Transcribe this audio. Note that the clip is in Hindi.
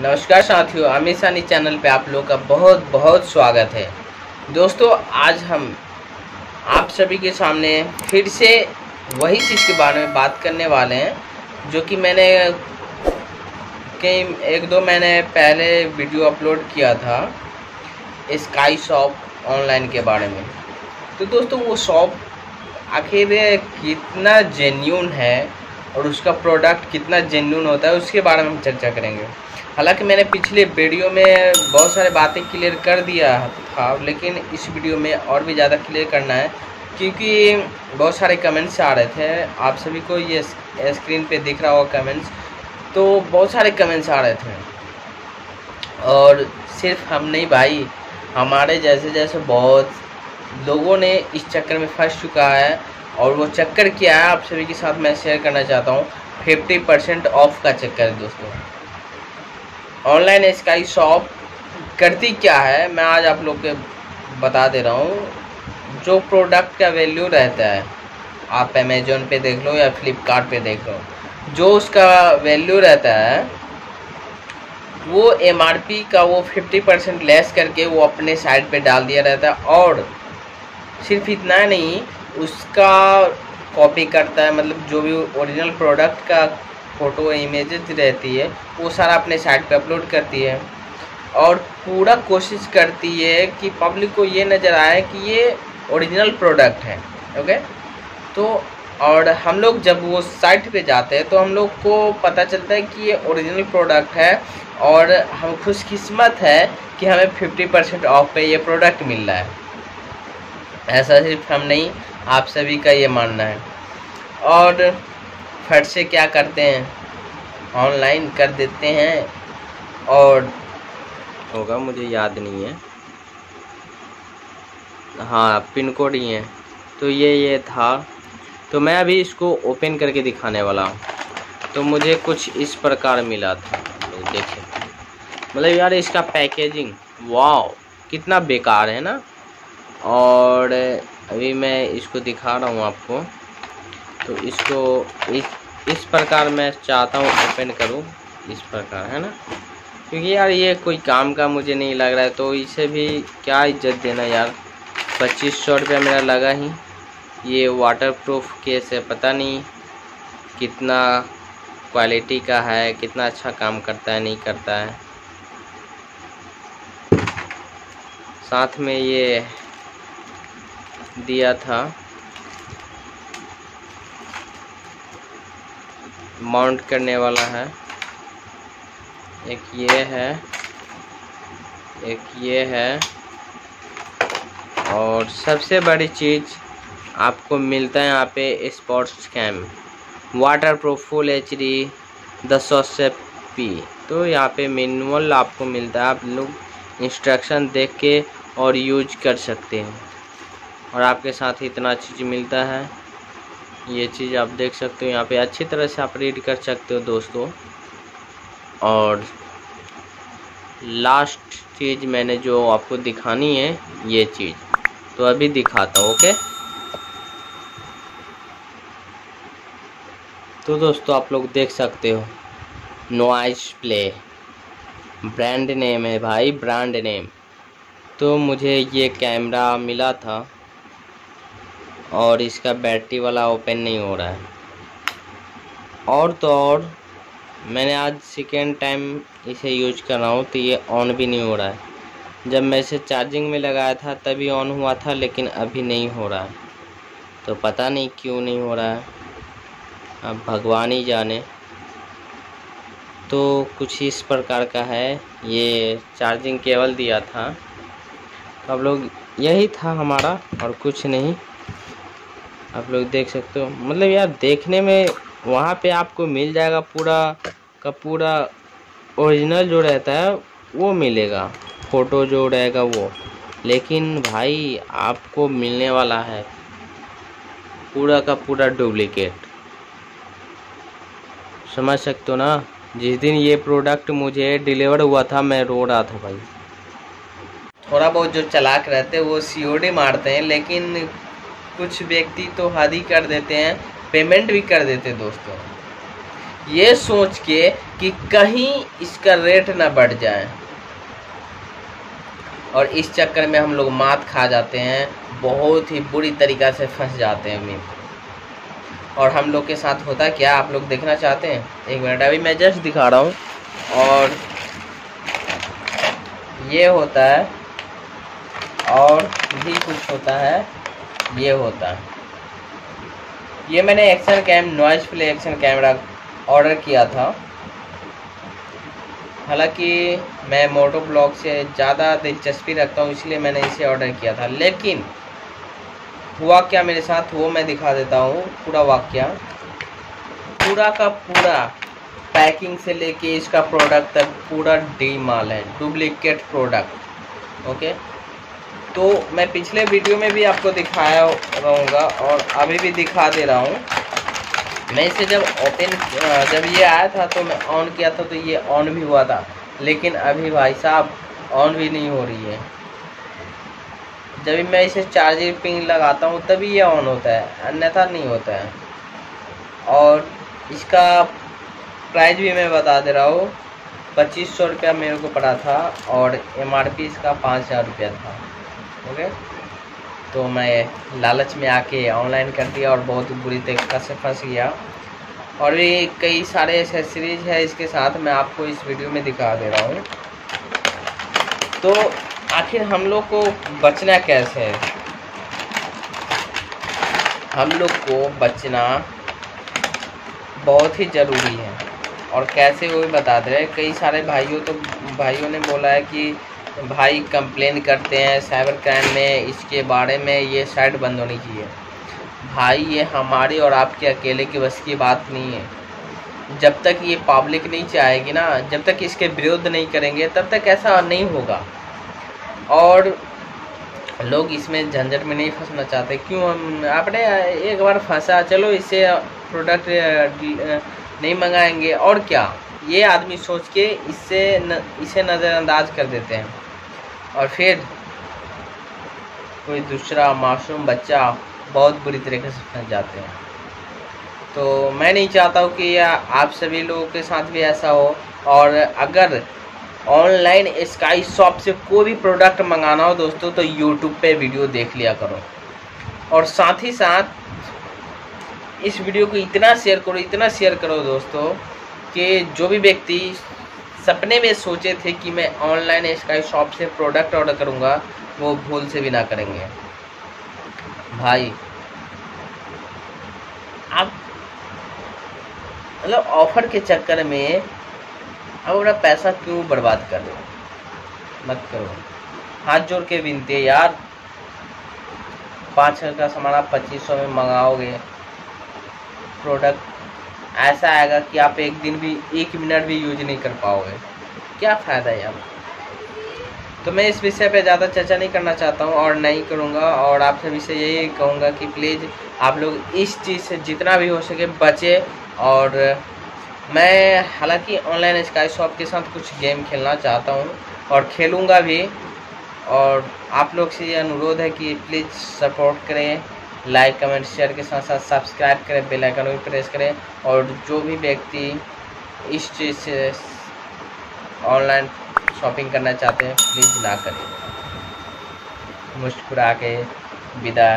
नमस्कार साथियों सानी चैनल पे आप लोग का बहुत बहुत स्वागत है। दोस्तों, आज हम आप सभी के सामने फिर से वही चीज़ के बारे में बात करने वाले हैं, जो कि मैंने कई, एक दो महीने पहले वीडियो अपलोड किया था स्काई शॉप ऑनलाइन के बारे में। तो दोस्तों, वो शॉप आखिर कितना जेन्यून है और उसका प्रोडक्ट कितना जेन्यून होता है, उसके बारे में हम चर्चा करेंगे। हालाँकि मैंने पिछले वीडियो में बहुत सारे बातें क्लियर कर दिया था, लेकिन इस वीडियो में और भी ज़्यादा क्लियर करना है, क्योंकि बहुत सारे कमेंट्स आ रहे थे। आप सभी को ये स्क्रीन पे दिख रहा होगा कमेंट्स तो बहुत सारे कमेंट्स आ रहे थे। और सिर्फ़ हम नहीं भाई, हमारे जैसे जैसे बहुत लोगों ने इस चक्कर में फंस चुका है। और वो चक्कर क्या है, आप सभी के साथ मैं शेयर करना चाहता हूँ। फिफ्टी परसेंट ऑफ़ का चक्कर है दोस्तों। ऑनलाइन स्काई शॉप करती क्या है, मैं आज आप लोग के बता दे रहा हूँ। जो प्रोडक्ट का वैल्यू रहता है, आप अमेजोन पे देख लो या फ्लिपकार्ट पे देख लो, जो उसका वैल्यू रहता है, वो एमआरपी का वो 50 परसेंट लेस करके वो अपने साइट पे डाल दिया रहता है। और सिर्फ़ इतना नहीं उसका कॉपी करता है मतलब जो भी ओरिजिनल प्रोडक्ट का फ़ोटो इमेजेस रहती है, वो सारा अपने साइट पे अपलोड करती है। और पूरा कोशिश करती है कि पब्लिक को ये नज़र आए कि ये ओरिजिनल प्रोडक्ट है ओके तो और हम लोग जब वो साइट पे जाते हैं तो हम लोग को पता चलता है कि ये ओरिजिनल प्रोडक्ट है और हम खुशकिस्मत है कि हमें 50 परसेंट ऑफ़ पे ये प्रोडक्ट मिल रहा है। ऐसा सिर्फ़ हम नहीं आप सभी का ये मानना है। और फट से क्या करते हैं? ऑनलाइन कर देते हैं और होगा, मुझे याद नहीं है। हाँ पिन कोड ही है। तो ये ये था। तो मैं अभी इसको ओपन करके दिखाने वाला हूँ। तो मुझे कुछ इस प्रकार मिला था। तो देखिए। मतलब यार, इसका पैकेजिंग वाह कितना बेकार है ना? और अभी मैं इसको दिखा रहा हूँ आपको। तो इसको इस इस प्रकार मैं चाहता हूँ ओपन करूँ, इस प्रकार, है ना? क्योंकि यार ये कोई काम का मुझे नहीं लग रहा है तो इसे भी क्या इज़्ज़त देना यार? पच्चीस सौ रुपया मेरा लगा ही। ये वाटर प्रूफ केस है, पता नहीं कितना क्वालिटी का है, कितना अच्छा काम करता है, नहीं करता है। साथ में ये दिया था। माउंट करने वाला है। एक ये है, एक ये है। और सबसे बड़ी चीज़ आपको मिलता है यहाँ पे sports cam waterproof full H D दस सौ से पी तो यहाँ पे मिनिमल आपको मिलता है। आप लोग इंस्ट्रक्शन देख के और यूज़ कर सकते हैं। और आपके साथ इतना चीज़ मिलता है। ये चीज़ आप देख सकते हो, यहाँ पे अच्छी तरह से आप रीड कर सकते हो दोस्तों। और लास्ट चीज़ मैंने जो आपको दिखानी है, ये चीज़। तो अभी दिखाता हूँ ओके तो दोस्तों आप लोग देख सकते हो नॉइस प्ले ब्रांड नेम है भाई ब्रांड नेम तो मुझे ये कैमरा मिला था। और इसका बैटरी वाला ओपन नहीं हो रहा है। और तो और, मैंने आज सेकेंड टाइम इसे यूज़ कर रहा हूँ तो ये ऑन भी नहीं हो रहा है। जब मैं इसे चार्जिंग में लगाया था, तभी ऑन हुआ था, लेकिन अभी नहीं हो रहा है। तो पता नहीं क्यों नहीं हो रहा है। अब भगवान ही जाने। तो कुछ इस प्रकार का है। ये चार्जिंग केबल दिया था। तो अब लोग, यही था हमारा, और कुछ नहीं। आप लोग देख सकते हो। मतलब यार, देखने में वहाँ पे आपको मिल जाएगा पूरा का पूरा ओरिजिनल जो रहता है, वो मिलेगा। फ़ोटो जो रहेगा वो। लेकिन भाई, आपको मिलने वाला है पूरा का पूरा डुप्लीकेट। समझ सकते हो ना? जिस दिन ये प्रोडक्ट मुझे डिलीवर हुआ था, मैं रो रहा था भाई। थोड़ा बहुत जो चलाक रहते हैं, वो सीओडी मारते हैं, लेकिन कुछ व्यक्ति तो हद ही कर देते हैं पेमेंट भी कर देते दोस्तों। ये सोच के कि कहीं इसका रेट ना बढ़ जाए। और इस चक्कर में हम लोग मात खा जाते हैं, बहुत ही बुरी तरीक़ा से फंस जाते हैं मीन और हम लोग के साथ होता क्या, आप लोग देखना चाहते हैं? एक मिनट अभी मैं जस्ट दिखा रहा हूँ। और ये होता है, और भी कुछ होता है। ये होता है। ये मैंने action cam noise play action camera order किया था। हालाँकि मैं मोटो ब्लॉग से ज़्यादा दिलचस्पी रखता हूँ, इसलिए मैंने इसे ऑर्डर किया था। लेकिन हुआ क्या मेरे साथ, वो मैं दिखा देता हूँ, पूरा वाक्य। पूरा का पूरा पैकिंग से लेके इसका प्रोडक्ट तक पूरा डी माल है डुप्लीकेट प्रोडक्ट ओके तो मैं पिछले वीडियो में भी आपको दिखाया रहूँगा और अभी भी दिखा दे रहा हूँ। मैं इसे जब ओपन जब ये आया था तो मैं ऑन किया था तो ये ऑन भी हुआ था। लेकिन अभी भाई साहब ऑन भी नहीं हो रही है। जब मैं इसे चार्जिंग पिन लगाता हूँ, तभी ये ऑन होता है, अन्यथा नहीं होता है। और इसका प्राइस भी मैं बता दे रहा हूँ, पच्चीस सौ रुपया मेरे को पड़ा था और एम आर पी इसका पाँच हज़ार रुपया था। ओके तो मैं लालच में आके ऑनलाइन कर दिया और बहुत बुरी तरीक़ा से फंस गया। और भी कई सारे एसेसरीज है, इसके साथ मैं आपको इस वीडियो में दिखा दे रहा हूँ। तो आखिर हम लोग को बचना कैसे? है हम लोग को बचना बहुत ही ज़रूरी है। और कैसे वो भी बता दे रहे कई सारे भाइयों तो भाइयों ने बोला है कि भाई कंप्लेन करते हैं साइबर क्राइम में इसके बारे में ये साइट बंद होनी चाहिए। भाई ये हमारी और आपके अकेले की बस की बात नहीं है। जब तक ये पब्लिक नहीं चाहेगी ना जब तक इसके विरोध नहीं करेंगे तब तक ऐसा नहीं होगा। और लोग इसमें झंझट में नहीं फंसना चाहते। क्यों? हम आपने एक बार फंसा चलो इससे प्रोडक्ट नहीं मंगाएँगे और क्या? ये आदमी सोच के इससे न, इसे नज़रअंदाज कर देते हैं। और फिर कोई दूसरा मासूम बच्चा बहुत बुरी तरीके से फंस जाते हैं। तो मैं नहीं चाहता हूँ कि आप सभी लोगों के साथ भी ऐसा हो और अगर ऑनलाइन स्काई शॉप से कोई भी प्रोडक्ट मंगाना हो दोस्तों तो यूट्यूब पे वीडियो देख लिया करो। और साथ ही साथ इस वीडियो को इतना शेयर करो, इतना शेयर करो दोस्तों कि जो भी व्यक्ति सपने में सोचे थे कि मैं ऑनलाइन स्काई शॉप से प्रोडक्ट ऑर्डर करूँगा, वो भूल से भी ना करेंगे। भाई आप मतलब ऑफ़र के चक्कर में अब अपना पैसा क्यों बर्बाद कर रहे मत करो। हाथ जोड़ के विनती है, यार, पाँच हज़ार का सामान आप पच्चीस सौ में मंगाओगे प्रोडक्ट ऐसा आएगा कि आप एक दिन भी, एक मिनट भी यूज़ नहीं कर पाओगे। क्या फ़ायदा है यार? तो मैं इस विषय पे ज़्यादा चर्चा नहीं करना चाहता हूँ और नहीं करूँगा और आप सभी से यही कहूँगा कि प्लीज़ आप लोग इस चीज़ से जितना भी हो सके बचे और मैं हालाँकि ऑनलाइन स्काई शॉप के साथ कुछ गेम खेलना चाहता हूँ और खेलूँगा भी और आप लोग से ये अनुरोध है कि प्लीज़ सपोर्ट करें। लाइक, कमेंट, शेयर के साथ साथ सब्सक्राइब करें, बेल आइकन भी प्रेस करें और जो भी व्यक्ति इस चीज़ से ऑनलाइन शॉपिंग करना चाहते हैं, प्लीज़ ना करें। मुस्कुरा के विदा।